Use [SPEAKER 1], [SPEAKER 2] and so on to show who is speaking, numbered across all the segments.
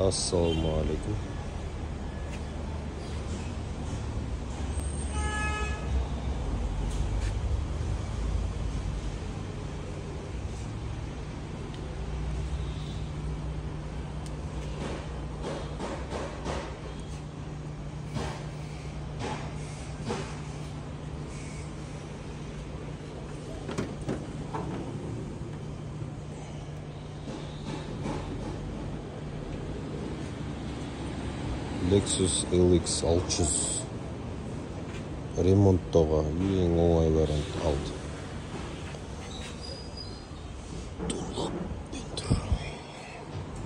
[SPEAKER 1] السلام عليكم. Lexus lx 600 ремонттауға ең оңай вариант алды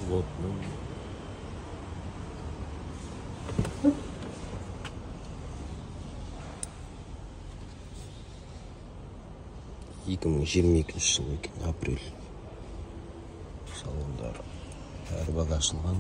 [SPEAKER 1] вот екі мың жиырма екінші жыл екен апрель салондары ашылған